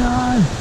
no!